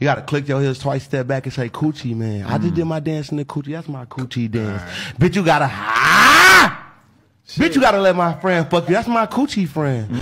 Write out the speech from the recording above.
You gotta click your heels twice, step back, and say coochie, man. I just mm. did my dance in the coochie. That's my coochie dance. Bitch, you gotta ah! Bitch, you gotta let my friend fuck you. That's my coochie friend.